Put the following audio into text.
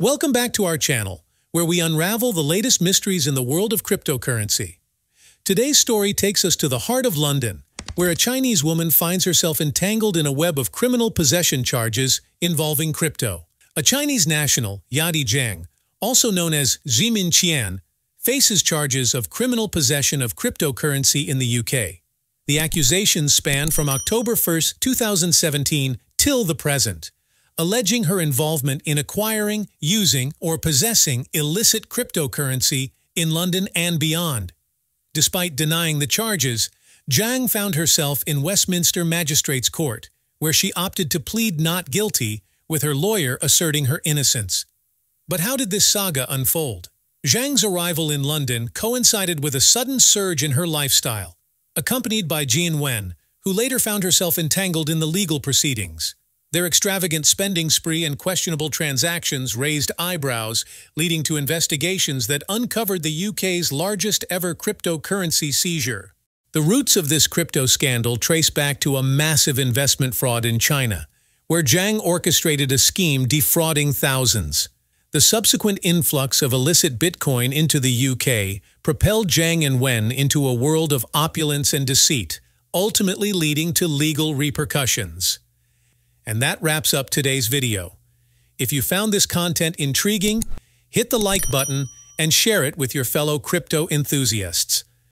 Welcome back to our channel, where we unravel the latest mysteries in the world of cryptocurrency. Today's story takes us to the heart of London, where a Chinese woman finds herself entangled in a web of criminal possession charges involving crypto. A Chinese national, Yadi Zhang, also known as Zhimin Qian, faces charges of criminal possession of cryptocurrency in the UK. The accusations span from October 1, 2017 till the present, alleging her involvement in acquiring, using, or possessing illicit cryptocurrency in London and beyond. Despite denying the charges, Zhang found herself in Westminster Magistrates Court, where she opted to plead not guilty, with her lawyer asserting her innocence. But how did this saga unfold? Zhang's arrival in London coincided with a sudden surge in her lifestyle, accompanied by Jian Wen, who later found herself entangled in the legal proceedings. Their extravagant spending spree and questionable transactions raised eyebrows, leading to investigations that uncovered the UK's largest ever cryptocurrency seizure. The roots of this crypto scandal trace back to a massive investment fraud in China, where Zhang orchestrated a scheme defrauding thousands. The subsequent influx of illicit Bitcoin into the UK propelled Zhang and Wen into a world of opulence and deceit, ultimately leading to legal repercussions. And that wraps up today's video. If you found this content intriguing, hit the like button and share it with your fellow crypto enthusiasts.